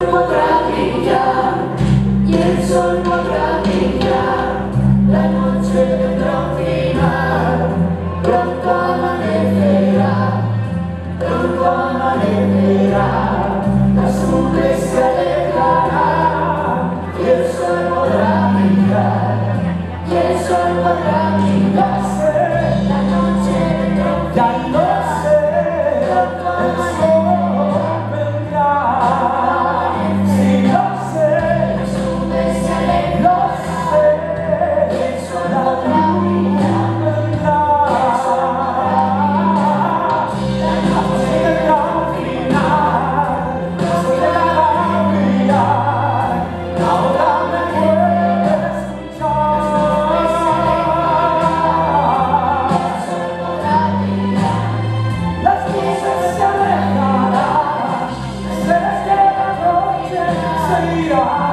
Потрапити Hallelujah.